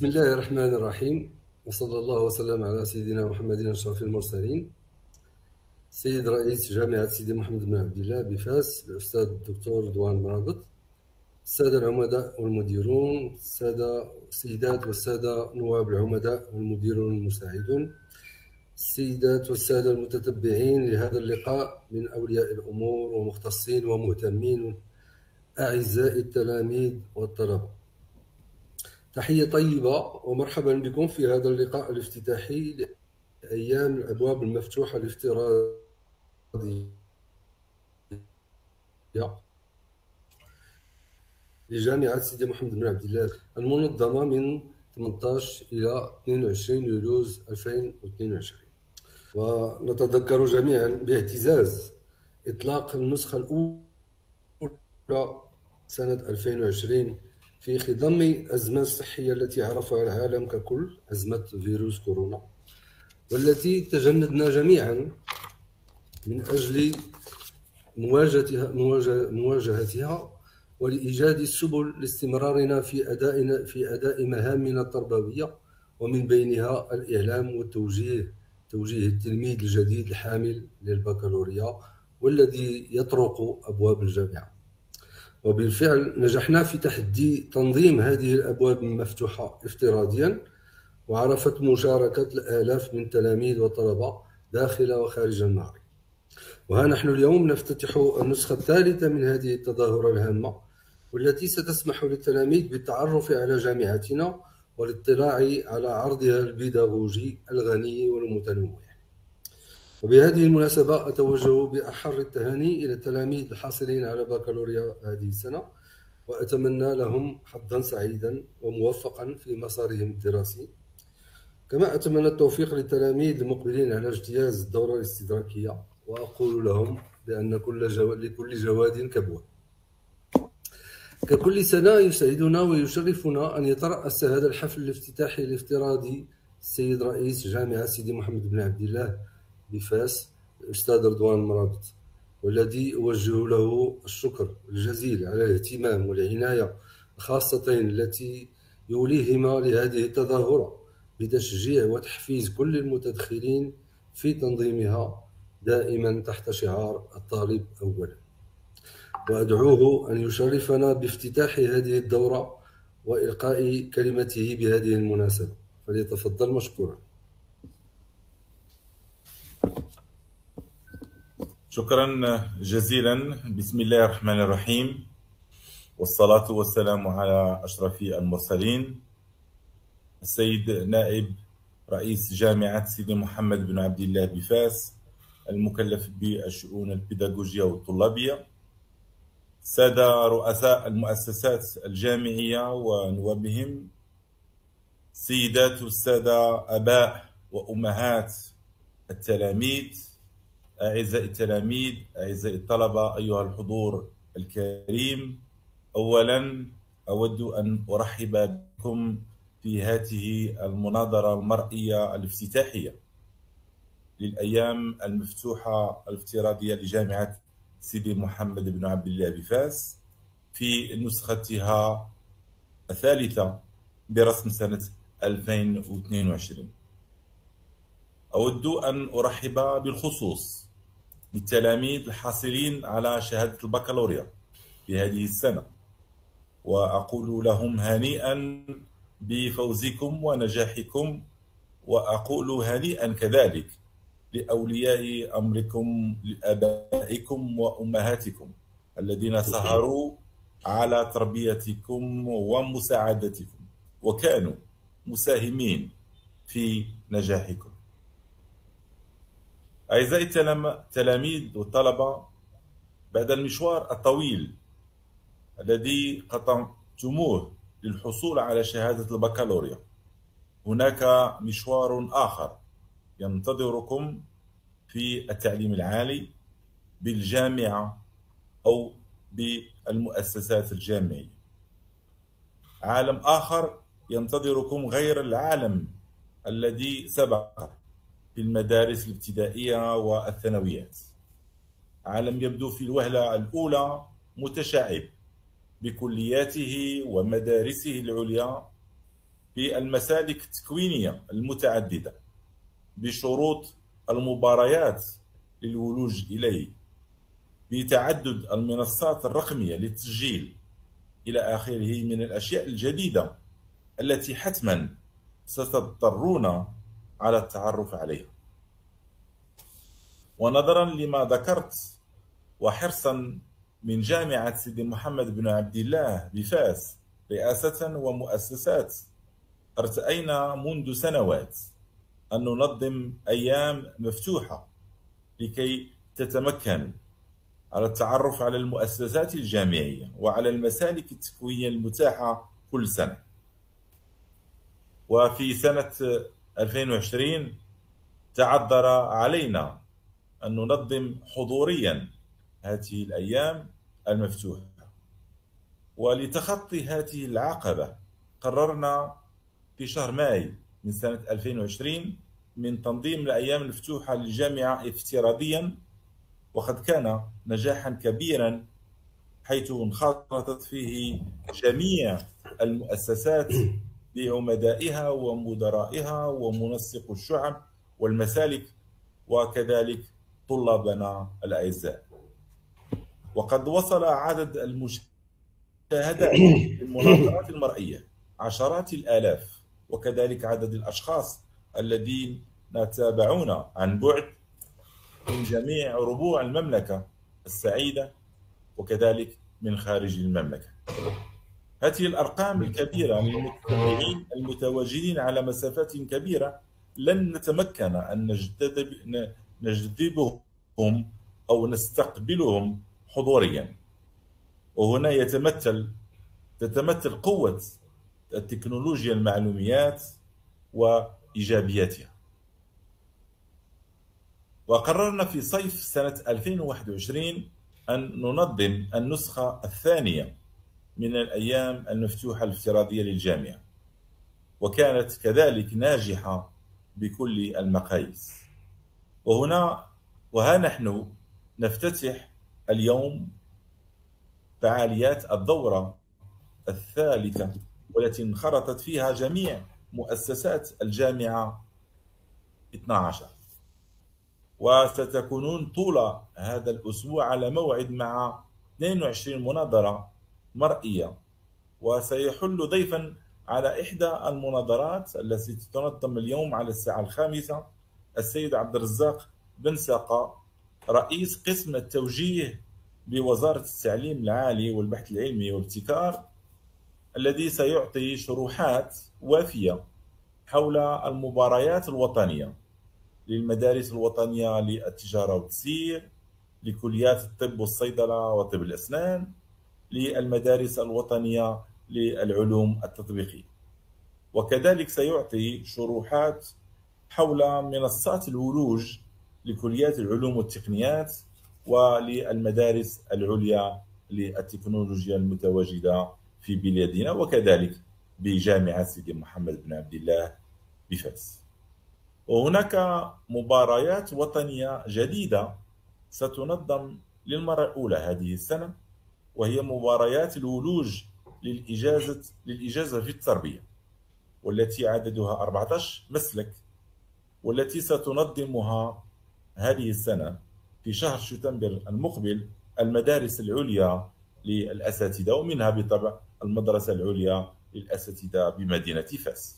بسم الله الرحمن الرحيم وصلى الله وسلم على سيدنا محمد أشرف المرسلين. سيد رئيس جامعة سيدي محمد بن عبد الله بفاس الأستاذ الدكتور دوان مرابط السادة العمداء والمديرون السادة السيدات والسادة نواب العمداء والمديرون المساعدون السيدات والسادة المتتبعين لهذا اللقاء من أولياء الأمور ومختصين ومهتمين أعزائي التلاميذ والطلبة. تحية طيبة ومرحبا بكم في هذا اللقاء الافتتاحي لأيام الأبواب المفتوحة الافتراضية لجامعة سيدي محمد بن عبد الله المنظمة من 18 إلى 22 يوليوز 2022 ونتذكر جميعا باعتزاز إطلاق النسخة الأولى سنة 2020 في خضم الأزمة الصحية التي عرفها العالم ككل أزمة فيروس كورونا والتي تجندنا جميعا من أجل مواجهتها مواجهتها ولإيجاد السبل لاستمرارنا في أدائنا في أداء مهامنا التربوية ومن بينها الإعلام والتوجيه توجيه التلميذ الجديد الحامل للبكالوريا والذي يطرق أبواب الجامعة. وبالفعل نجحنا في تحدي تنظيم هذه الأبواب المفتوحة افتراضيا وعرفت مشاركة الآلاف من تلاميذ وطلبة داخل وخارج المعرض وها نحن اليوم نفتتح النسخة الثالثة من هذه التظاهرة الهامة والتي ستسمح للتلاميذ بالتعرف على جامعتنا والاطلاع على عرضها البيداغوجي الغني والمتنوع. وبهذه المناسبة أتوجه بأحر التهاني إلى التلاميذ الحاصلين على بكالوريا هذه السنة وأتمنى لهم حظا سعيدا وموفقا في مسارهم الدراسي. كما أتمنى التوفيق للتلاميذ المقبلين على اجتياز الدورة الاستدراكية وأقول لهم بأن كل جو... لكل جواد كبوة. ككل سنة يسعدنا ويشرفنا أن يترأس هذا الحفل الافتتاحي الافتراضي السيد رئيس جامعة سيدي محمد بن عبد الله بفاس الأستاذ رضوان مرابط والذي أوجه له الشكر الجزيل على الاهتمام والعناية الخاصتين التي يوليهما لهذه التظاهرة بتشجيع وتحفيز كل المتدخلين في تنظيمها دائما تحت شعار الطالب أولا. وأدعوه أن يشرفنا بافتتاح هذه الدورة وإلقاء كلمته بهذه المناسبة. فليتفضل مشكورا. شكرا جزيلا. بسم الله الرحمن الرحيم. والصلاة والسلام على أشرف المرسلين. السيد نائب رئيس جامعة سيدي محمد بن عبد الله بفاس المكلف بالشؤون البيداغوجية والطلابية. سادة رؤساء المؤسسات الجامعية ونوابهم. سيدات والسادة أباء وأمهات التلاميذ. أعزائي التلاميذ أعزائي الطلبة أيها الحضور الكريم. أولا أود أن أرحب بكم في هذه المناظرة المرئية الافتتاحية للأيام المفتوحة الافتراضية لجامعة سيدي محمد بن عبد الله بفاس في نسختها الثالثة برسم سنة 2022 أود أن أرحب بالخصوص بالتلاميذ الحاصلين على شهادة البكالوريا في هذه السنة. وأقول لهم هنيئا بفوزكم ونجاحكم وأقول هنيئا كذلك لأولياء أمركم لآبائكم وأمهاتكم الذين سهروا على تربيتكم ومساعدتكم وكانوا مساهمين في نجاحكم. أعزائي التلاميذ والطلبة بعد المشوار الطويل الذي قطعتموه للحصول على شهادة البكالوريا. هناك مشوار آخر ينتظركم في التعليم العالي بالجامعة أو بالمؤسسات الجامعية. عالم آخر ينتظركم غير العالم الذي سبق. في المدارس الابتدائية والثانويات. عالم يبدو في الوهلة الأولى متشعب بكلياته ومدارسه العليا بالمسالك التكوينية المتعددة بشروط المباريات للولوج إليه بتعدد المنصات الرقمية للتسجيل إلى آخره من الأشياء الجديدة التي حتما ستضطرون على التعرف عليها ونظرا لما ذكرت وحرصا من جامعة سيدي محمد بن عبد الله بفاس رئاسة ومؤسسات أرتأينا منذ سنوات أن ننظم أيام مفتوحة لكي تتمكن على التعرف على المؤسسات الجامعية وعلى المسالك التكوينية المتاحة كل سنة. وفي سنة 2020 تعذر علينا أن ننظم حضوريا هذه الأيام المفتوحة. ولتخطي هذه العقبة قررنا في شهر ماي من سنة 2020 من تنظيم الأيام المفتوحة للجامعة افتراضيا وقد كان نجاحا كبيرا حيث انخرطت فيه جميع المؤسسات بعمدائها ومدرائها ومنسق الشعب والمسالك وكذلك طلابنا الأعزاء. وقد وصل عدد المشاهدات المناظرات المرئية عشرات الآلاف وكذلك عدد الأشخاص الذين نتابعون عن بعد من جميع ربوع المملكة السعيدة وكذلك من خارج المملكة. هذه الأرقام الكبيرة للمتابعين المتواجدين على مسافات كبيرة. لن نتمكن أن نجذبهم أو نستقبلهم حضوريا. وهنا يتمثل تتمثل قوة التكنولوجيا المعلوميات وإيجابياتها. وقررنا في صيف سنة 2021 أن ننظم النسخة الثانية. من الأيام المفتوحة الافتراضية للجامعة وكانت كذلك ناجحة بكل المقاييس. وهنا وها نحن نفتتح اليوم فعاليات الدورة الثالثة والتي انخرطت فيها جميع مؤسسات الجامعة 12 وستكونون طول هذا الأسبوع على موعد مع 22 مناظرة مرئية وسيحل ضيفا على إحدى المناظرات التي تنظم اليوم على الساعة الخامسة. السيد عبد الرزاق بن ساقة رئيس قسم التوجيه بوزارة التعليم العالي والبحث العلمي والابتكار الذي سيعطي شروحات وافية حول المباريات الوطنية للمدارس الوطنية للتجارة والتسيير لكليات الطب والصيدلة وطب الأسنان. للمدارس الوطنية للعلوم التطبيقية وكذلك سيعطي شروحات حول منصات الولوج لكليات العلوم والتقنيات وللمدارس العليا للتكنولوجيا المتواجدة في بلادنا وكذلك بجامعة سيدي محمد بن عبد الله بفاس وهناك مباريات وطنية جديدة ستنظم للمرة الأولى هذه السنة. وهي مباريات الولوج للإجازة للإجازة في التربية والتي عددها 14 مسلك والتي ستنظمها هذه السنة في شهر شتنبر المقبل المدارس العليا للأساتذة ومنها بالطبع المدرسة العليا للأساتذة بمدينة فاس.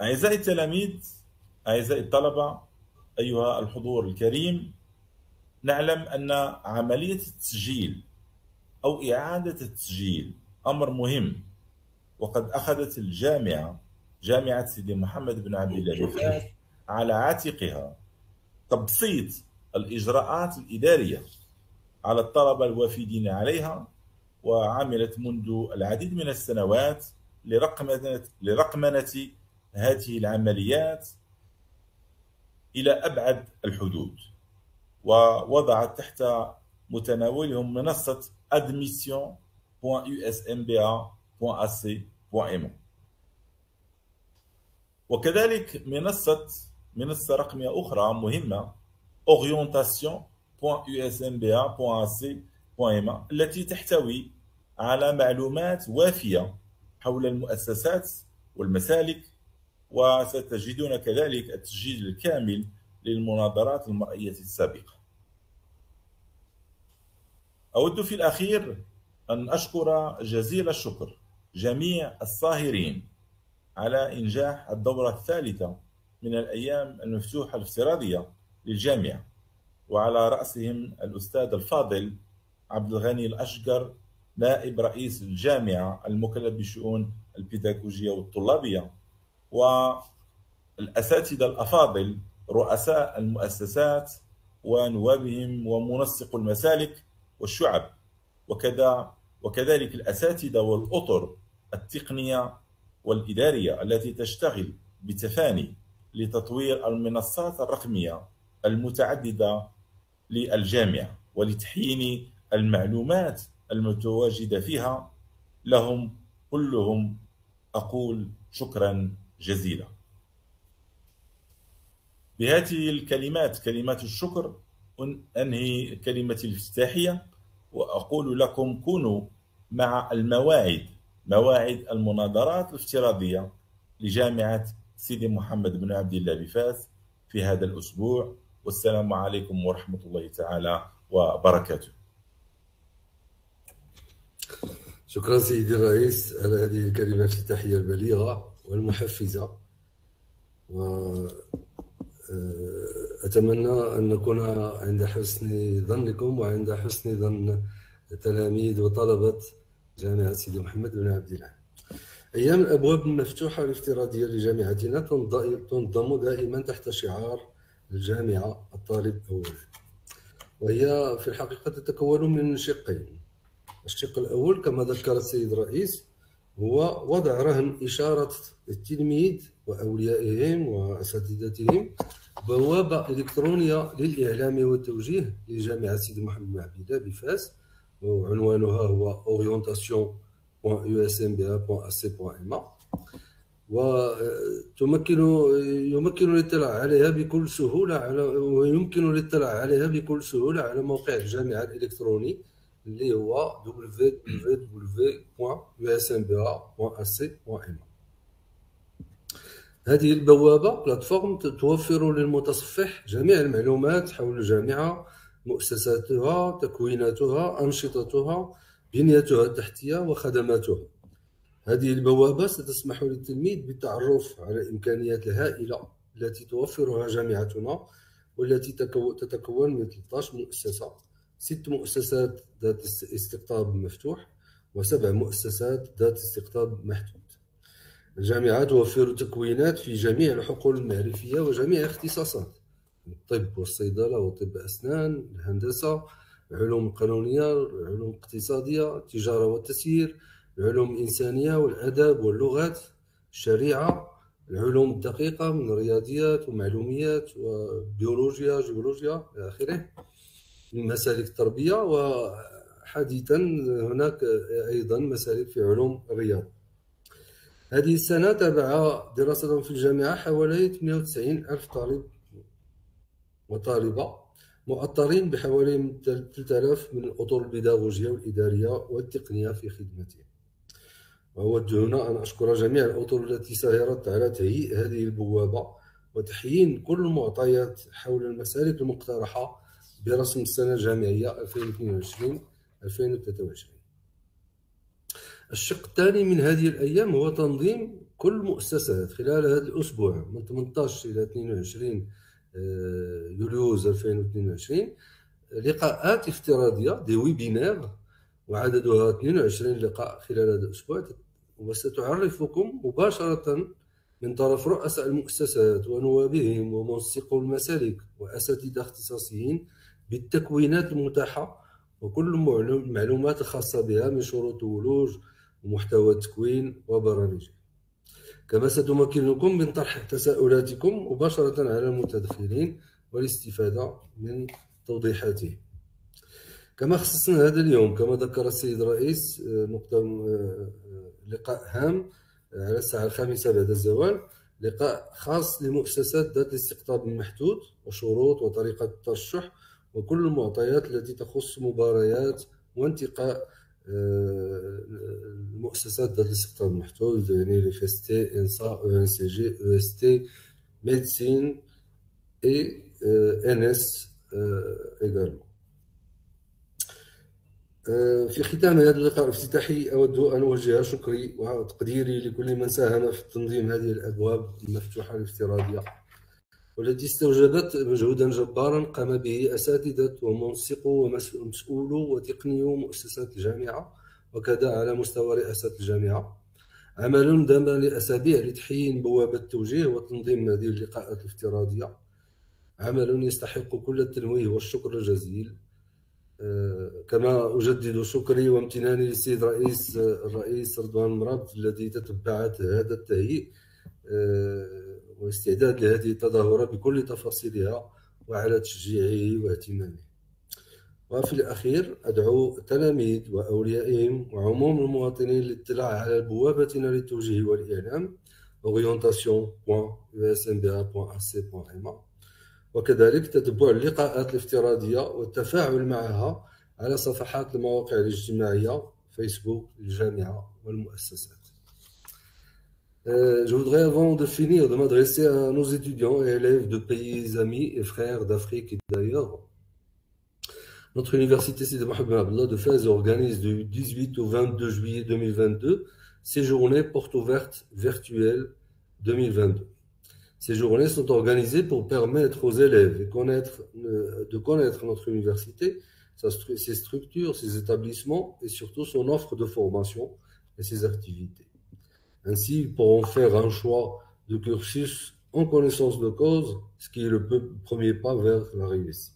أعزائي التلاميذ أعزائي الطلبة أيها الحضور الكريم نعلم أن عملية التسجيل أو إعادة التسجيل أمر مهم وقد أخذت الجامعة جامعة سيدي محمد بن عبد الله على عاتقها تبسيط الإجراءات الإدارية على الطلبة الوافدين عليها وعملت منذ العديد من السنوات لرقمنة, لرقمنة هذه العمليات إلى أبعد الحدود. ووضعت تحت متناولهم منصة admission وكذلك منصة منصة رقمية أخرى مهمة orientation.usmba.ac.ma التي تحتوي على معلومات وافية حول المؤسسات والمسالك وستجدون كذلك التسجيل الكامل للمناظرات المرئية السابقة. أود في الأخير أن أشكر جزيل الشكر جميع الصاهرين على إنجاح الدورة الثالثة من الأيام المفتوحة الافتراضية للجامعة وعلى رأسهم الأستاذ الفاضل عبد الغني الأشقر نائب رئيس الجامعة المكلف بشؤون البيداغوجية والطلابية والأساتذة الأفاضل رؤساء المؤسسات ونوابهم ومنسق المسالك والشعب. وكذا وكذلك الأساتذة والأطر التقنية والإدارية التي تشتغل بتفاني لتطوير المنصات الرقمية المتعددة للجامعة ولتحيين المعلومات المتواجدة فيها. لهم كلهم أقول شكرا جزيلا. بهذه الكلمات كلمات الشكر أنهي كلمتي الافتتاحية وأقول لكم كونوا مع المواعيد مواعيد المناظرات الافتراضية لجامعة سيدي محمد بن عبد الله بفاس في هذا الأسبوع. والسلام عليكم ورحمة الله تعالى وبركاته. شكرا سيدي الرئيس على هذه الكلمة الافتتاحية البليغة والمحفزة. و أتمنى أن نكون عند حسن ظنكم وعند حسن ظن تلاميذ وطلبة جامعة سيدي محمد بن عبد الله. أيام الأبواب المفتوحة الافتراضية لجامعتنا تنظم دائما تحت شعار الجامعة الطالب أول وهي في الحقيقة تتكون من شقين. الشق الأول كما ذكر السيد الرئيس هو وضع رهن إشارة التلميذ وأوليائهم وأساتذتهم بوابة إلكترونية للإعلام والتوجيه لجامعة سيدي محمد بن الله بفاس وعنوانها هو orientation.usmba.ac.ma وتمكن يمكن الاطلاع عليها بكل سهولة على ويمكن الاطلاع عليها بكل سهولة على موقع الجامعة الإلكتروني اللي هو www.usmba.ac.ma هذه البوابة بلاتفورم توفر للمتصفح جميع المعلومات حول الجامعة مؤسساتها تكويناتها أنشطتها بنيتها التحتية وخدماتها. هذه البوابة ستسمح للتلميذ بالتعرف على الإمكانيات الهائلة التي توفرها جامعتنا والتي تتكون من 13 مؤسسة. ست مؤسسات ذات استقطاب مفتوح وسبع مؤسسات ذات استقطاب محدود. الجامعة توفر تكوينات في جميع الحقول المعرفية وجميع الاختصاصات. الطب والصيدلة وطب أسنان الهندسة العلوم القانونية العلوم الاقتصادية التجارة والتسيير العلوم الإنسانية والأدب واللغات الشريعة العلوم الدقيقة من رياضيات ومعلوميات وبيولوجيا جيولوجيا إلى آخره. مسالك التربية وحديثا هناك أيضا مسالك في علوم الرياضة هذه السنة تابع دراسة في الجامعة حوالي 98 ألف طالب وطالبة مؤطرين بحوالي 3000 من الأطر البيداغوجية والإدارية والتقنية في خدمتهم. وأود هنا أن أشكر جميع الأطر التي ساهرت على تهيئ هذه البوابة وتحيين كل المعطيات حول المسالك المقترحة برسم السنة الجامعية 2022 2023 الشق الثاني من هذه الأيام هو تنظيم كل المؤسسات خلال هذا الأسبوع من 18 إلى 22 آه، يوليوز 2022 لقاءات افتراضية دي ويبينار وعددها 22 لقاء خلال هذا الأسبوع. وستعرفكم مباشرة من طرف رؤساء المؤسسات ونوابهم ومنسقو المسالك وأساتذة اختصاصيين بالتكوينات المتاحة وكل المعلومات الخاصة بها من شروط ولوج ومحتوى التكوين وبرامجه كما ستمكنكم من طرح تساؤلاتكم مباشرة على المتدخلين والاستفادة من توضيحاتهم. كما خصصنا هذا اليوم كما ذكر السيد الرئيس نقطة لقاء هام على الساعة الخامسة بعد الزوال. لقاء خاص لمؤسسات ذات الاستقطاب المحدود وشروط وطريقة الترشح وكل المعطيات التي تخص مباريات وانتقاء المؤسسات ذات الاستقطاب المحدود يعني FST ENSA أو ENCG أو EST ميدسين إي إن إس également في ختام هذا اللقاء الافتتاحي أود أن أوجه شكري وتقديري لكل من ساهم في تنظيم هذه الأبواب المفتوحة الافتراضية. والتي استوجبت مجهودا جبارا قام به أساتذة ومنسقو ومسؤولو وتقنيو مؤسسات الجامعة وكذا على مستوى رئاسة الجامعة. عمل دام لأسابيع لتحيين بوابة التوجيه وتنظيم هذه اللقاءات الافتراضية. عمل يستحق كل التنويه والشكر الجزيل. آه، كما أجدد شكري وامتناني للسيد رئيس الرئيس رضوان مراد الذي تتبعت هذا التهيئ. آه، واستعداد لهذه التظاهرة بكل تفاصيلها وعلى تشجيعه واهتمامه. وفي الأخير أدعو التلاميذ وأوليائهم وعموم المواطنين للاطلاع على بوابتنا للتوجيه والإعلام orientation.usmba.ac.ma وكذلك تتبع اللقاءات الافتراضية والتفاعل معها على صفحات المواقع الاجتماعية فيسبوك الجامعة والمؤسسات. Euh, je voudrais, avant de finir, de m'adresser à nos étudiants et élèves de pays amis et frères d'Afrique et d'ailleurs. Notre université Sidi Mohamed Abdallah de Fès organise du 18 au 22 juillet 2022 ces journées portes ouvertes virtuelles 2022. Ces journées sont organisées pour permettre aux élèves de connaître, euh, de connaître notre université, ses structures, ses établissements et surtout son offre de formation et ses activités. Ainsi, ils pourront faire un choix de cursus en connaissance de cause, ce qui est le premier pas vers la réussite.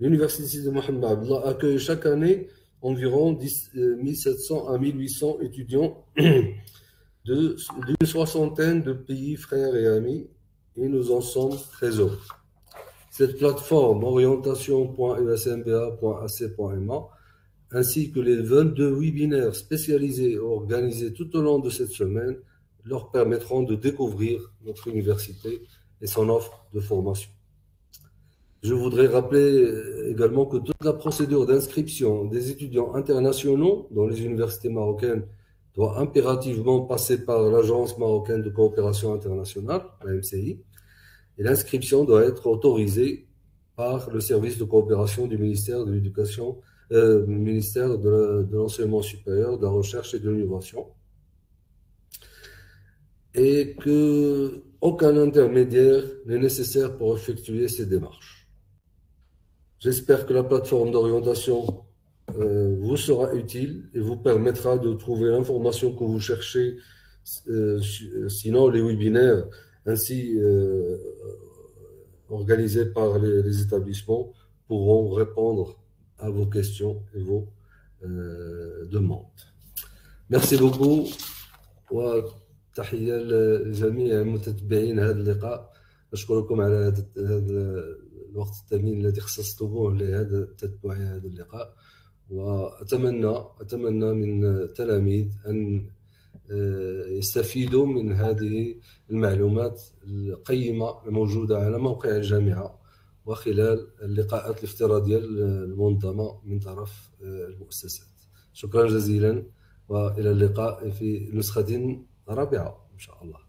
L'université de Mohamed accueille chaque année environ 10, 1700 euh, à 1800 étudiants d'une soixantaine de pays frères et amis et nous en sommes très heureux. Cette plateforme orientation.usmba.ac.ma ainsi que les 22 webinaires spécialisés organisés tout au long de cette semaine leur permettront de découvrir notre université et son offre de formation. Je voudrais rappeler également que toute la procédure d'inscription des étudiants internationaux dans les universités marocaines doit impérativement passer par l'Agence marocaine de coopération internationale, la MCI, et l'inscription doit être autorisée par le service de coopération du ministère de l'Éducation, euh, ministère de l'Enseignement supérieur, de la Recherche et de l'Innovation, et que aucun intermédiaire n'est nécessaire pour effectuer ces démarches. J'espère que la plateforme d'orientation euh, vous sera utile et vous permettra de trouver l'information que vous cherchez. Euh, sinon, les webinaires ainsi organisés par les, établissements pourront répondre à vos questions et vos demandes. Merci beaucoup. وتحية لجميع المتتبعين هذا اللقاء أشكركم على هذا الوقت الثمين الذي خصصتموه لهذا تتبع هذا اللقاء واتمنى اتمنى من التلاميذ آه، يستفيدوا من هذه المعلومات القيمه الموجوده على موقع الجامعة وخلال اللقاءات الافتراضية المنظمة من طرف آه، المؤسسات. شكرا جزيلا وإلى اللقاء في نسخة رابعة إن شاء الله.